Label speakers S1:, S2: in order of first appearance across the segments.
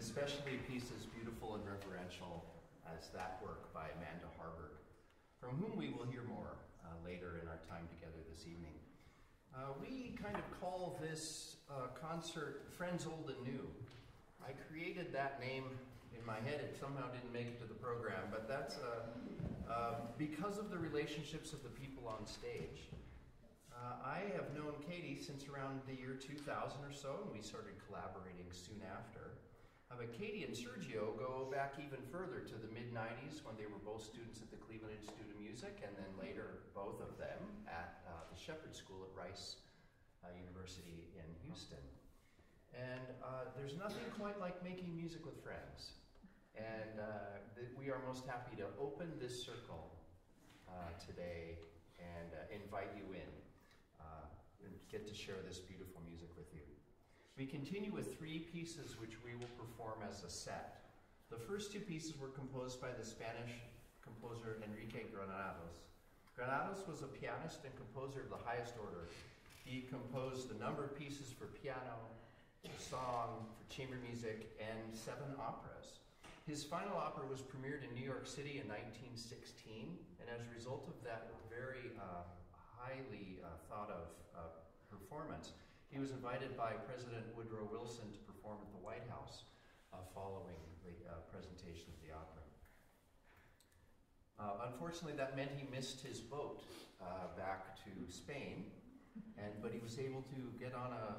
S1: Especially pieces beautiful and reverential as that work by Amanda Harberg, from whom we will hear more uh, later in our time together this evening. Uh, we kind of call this uh, concert Friends Old and New. I created that name in my head. It somehow didn't make it to the program, but that's uh, uh, because of the relationships of the people on stage. Uh, I have known Katie since around the year 2000 or so, and we started collaborating soon after. Uh, but Katie and Sergio go back even further to the mid 90s when they were both students at the Cleveland Institute of Music, and then later, both of them at uh, the Shepherd School at Rice uh, University in Houston. And uh, there's nothing quite like making music with friends. And uh, we are most happy to open this circle today and invite you in and get to share this beautiful music with you. We continue with three pieces which we will perform as a set. The first two pieces were composed by the Spanish composer Enrique Granados. Granados was a pianist and composer of the highest order. He composed a number of pieces for piano, for song, for chamber music, and seven operas. His final opera was premiered in New York City in 1916, and as a result of that very uh, highly uh, thought of uh, performance. He was invited by President Woodrow Wilson to perform at the White House uh, following the uh, presentation of the opera. Uh, unfortunately, that meant he missed his boat uh, back to Spain, and but he was able to get on a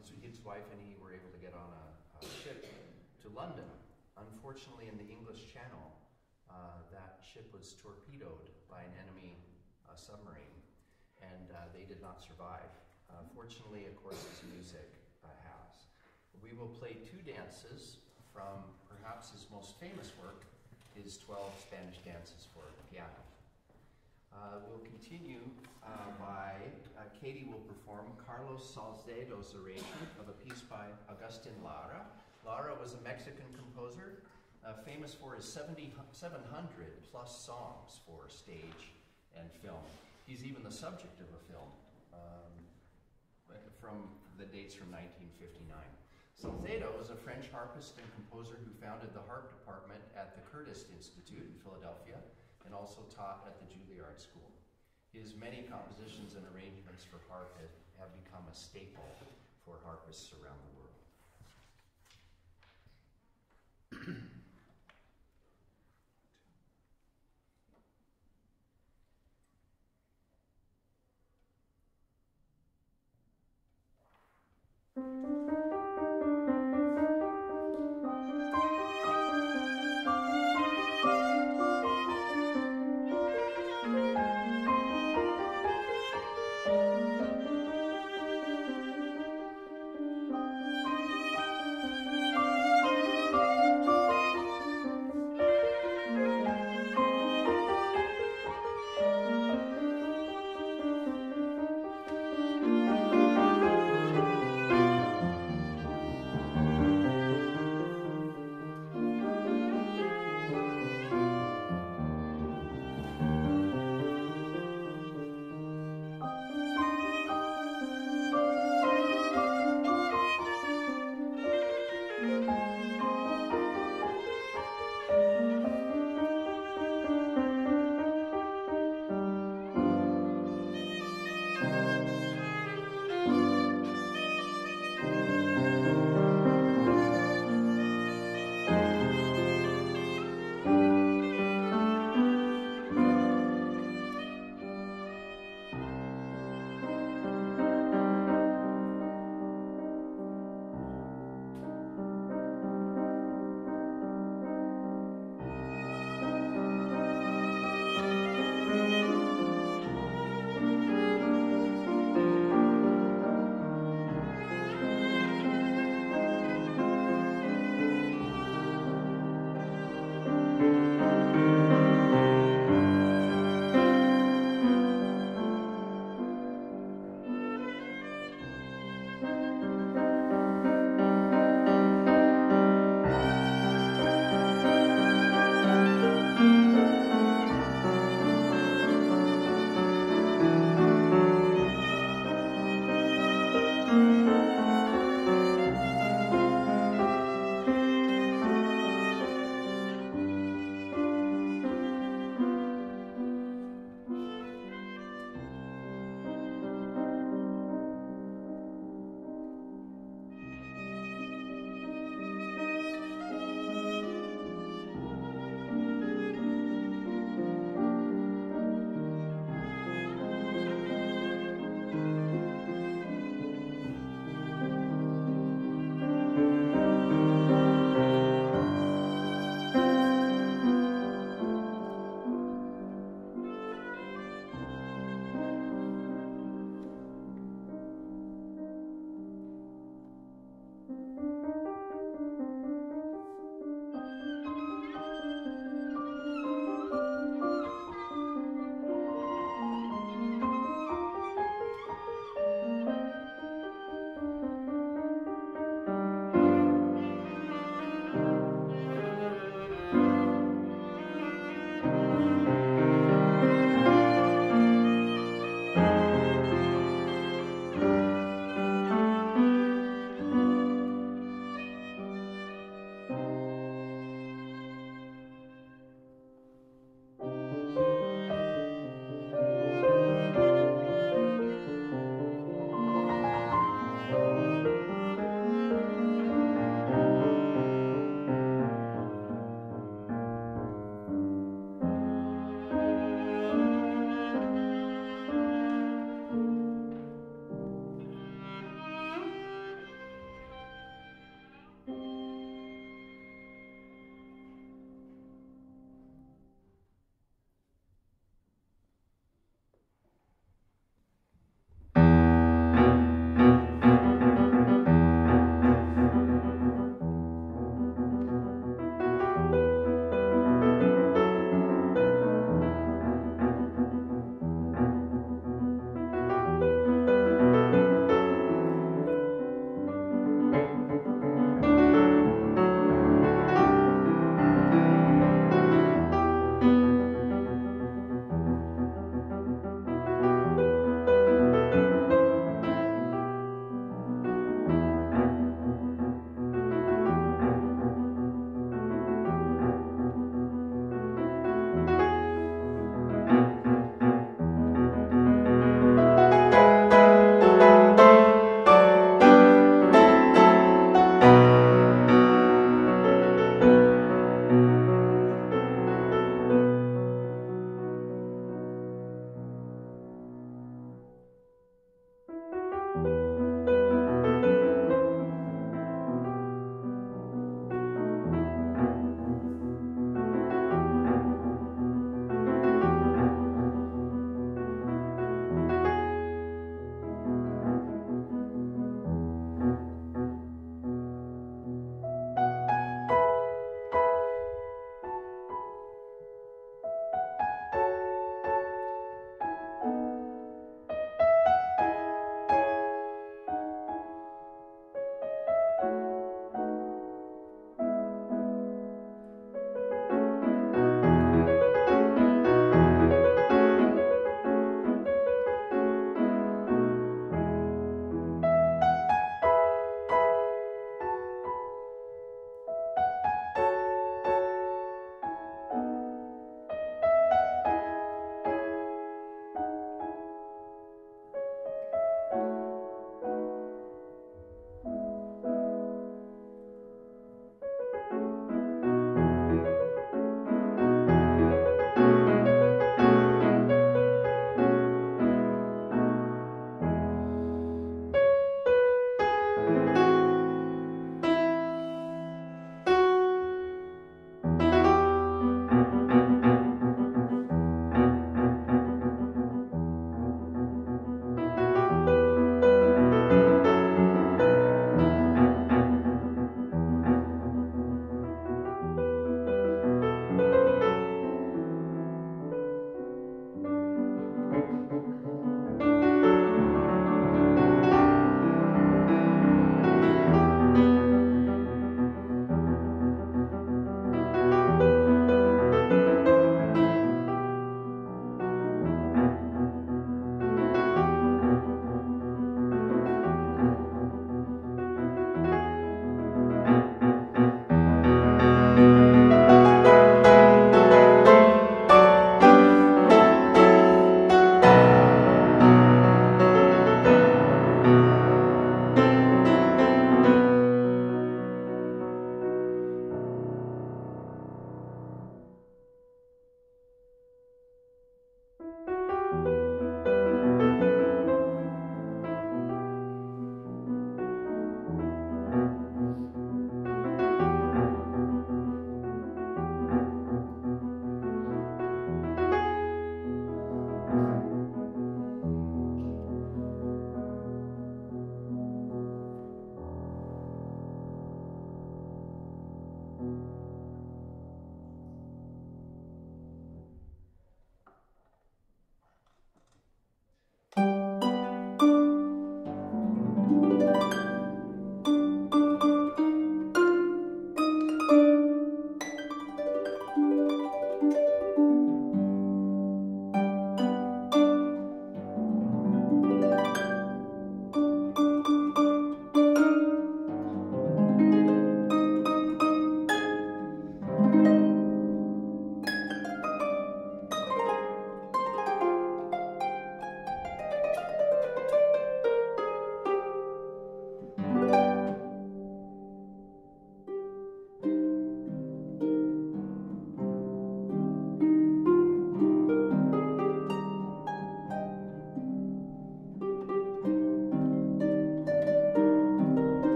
S1: his, his wife and he were able to get on a, a ship to London. Unfortunately, in the English Channel, that ship was torpedoed by an enemy submarine and uh, they did not survive. Uh, fortunately, of course, his music uh, has. We will play two dances from perhaps his most famous work, his 12 Spanish dances for piano. Uh, we'll continue uh, by, uh, Katie will perform Carlos Salzedo's arrangement of a piece by Agustin Lara. Lara was a Mexican composer, famous for his 70, 700 plus songs for stage and film. He's even the subject of a film um, from the dates from 1959. Salzedo was a French harpist and composer who founded the harp department at the Curtis Institute in Philadelphia and also taught at the Juilliard School. His many compositions and arrangements for harp have become a staple for harpists around the world.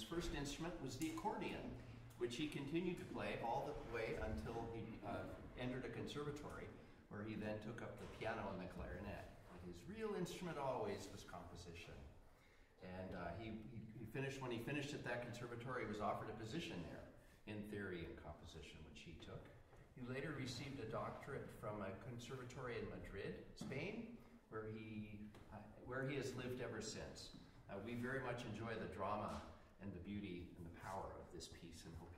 S1: His first instrument was the accordion, which he continued to play all the way until he uh, entered a conservatory, where he then took up the piano and the clarinet. But his real instrument always was composition. And uh, he, he, he finished, when he finished at that conservatory, he was offered a position there in theory and composition. He later received a doctorate from a conservatory in Madrid, Spain, where he, uh, where he has lived ever since. Uh, we very much enjoy the drama and the beauty and the power of this piece and hope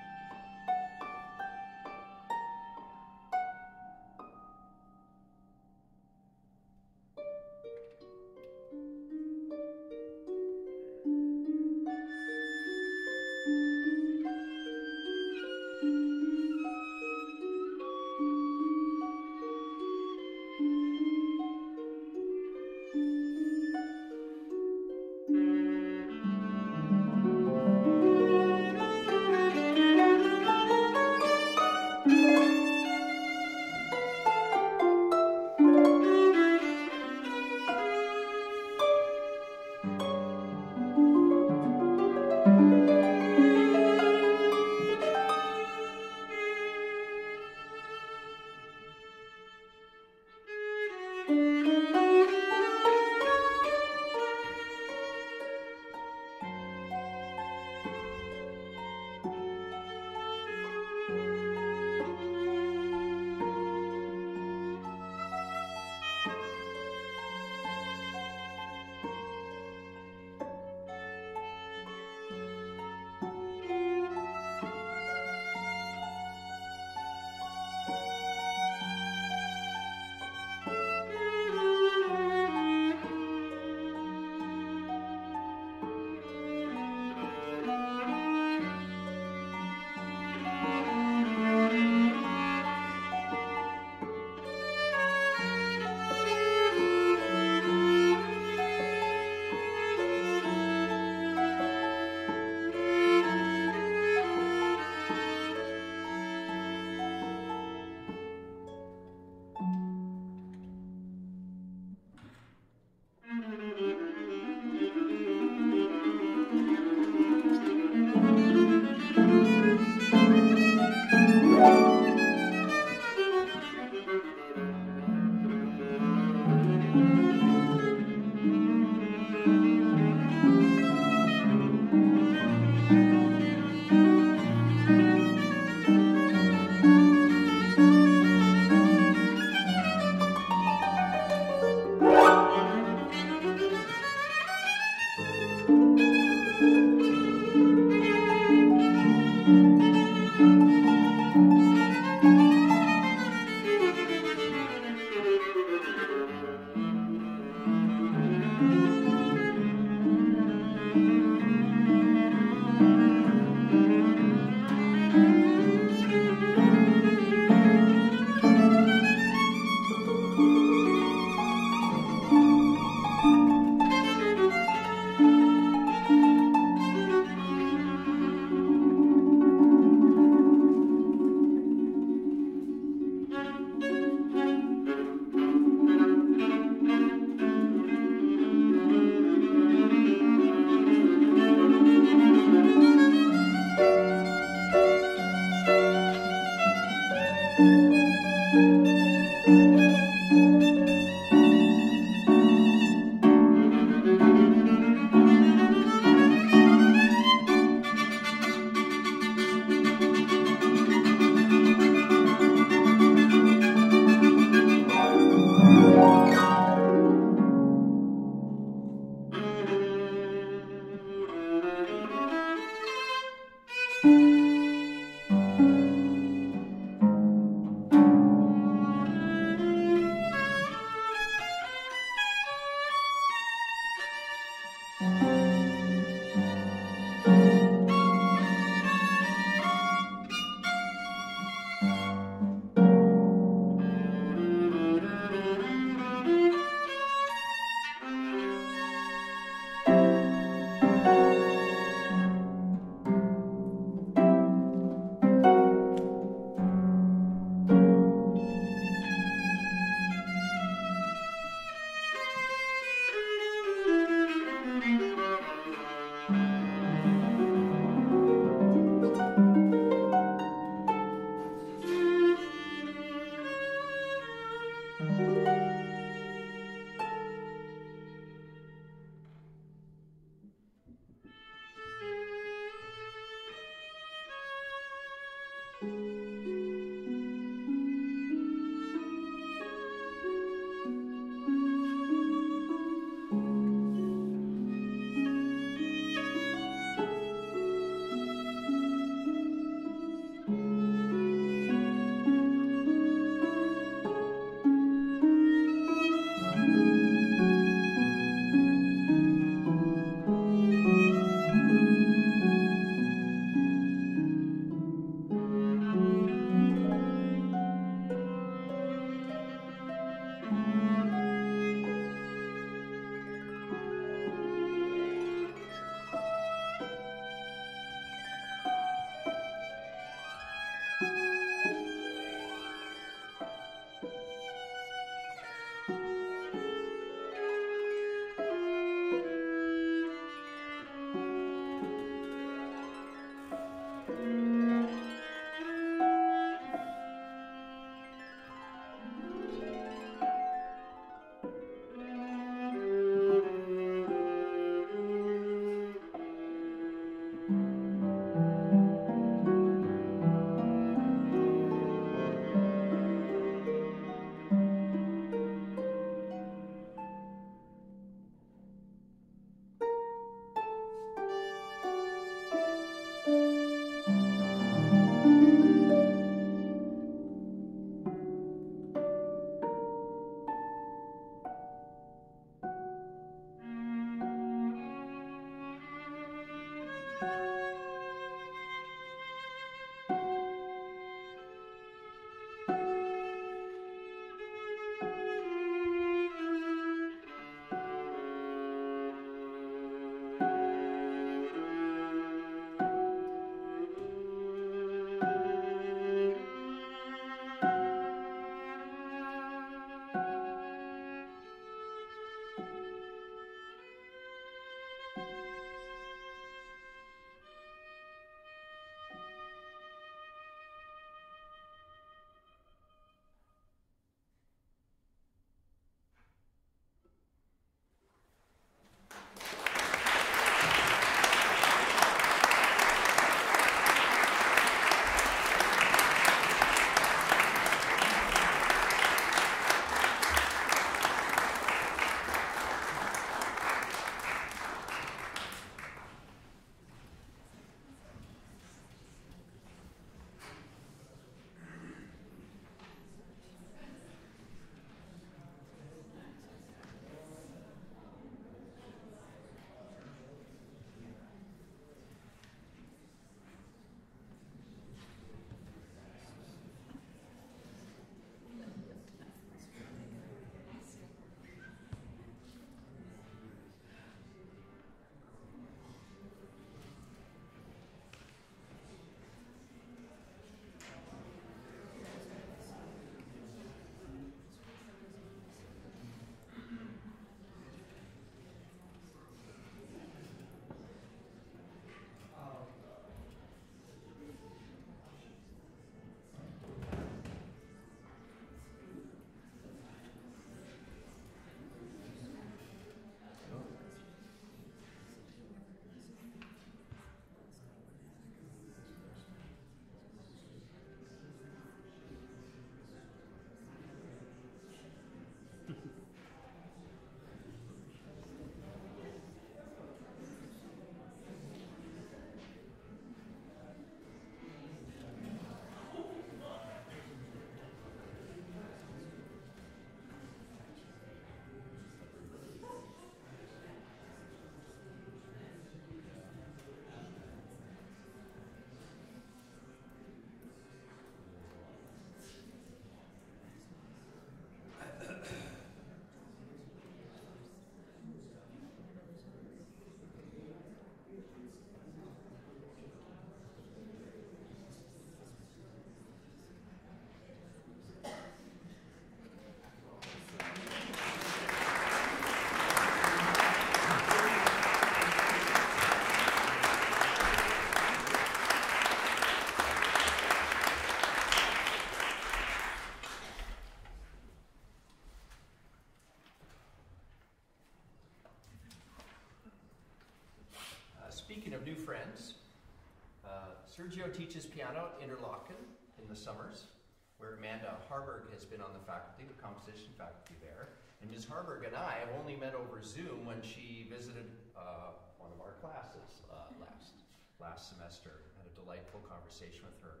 S1: Sergio teaches piano at Interlochen in the summers, where Amanda Harberg has been on the faculty, the composition faculty there. And Ms. Harberg and I have only met over Zoom when she visited uh, one of our classes uh, last, last semester. Had a delightful conversation with her.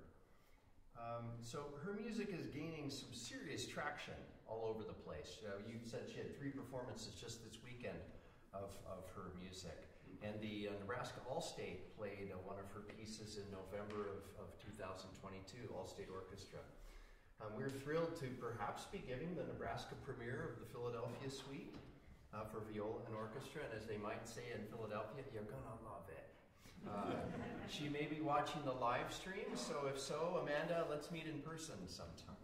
S1: Um, so her music is gaining some serious traction all over the place. Uh, you said she had three performances just this weekend of, of her music. And the uh, Nebraska All-State played uh, one of her pieces in November of, of 2022, All-State Orchestra. Um, we're thrilled to perhaps be giving the Nebraska premiere of the Philadelphia Suite uh, for viola and orchestra, and as they might say in Philadelphia, you're gonna love it. Uh, she may be watching the live stream, so if so, Amanda, let's meet in person sometime.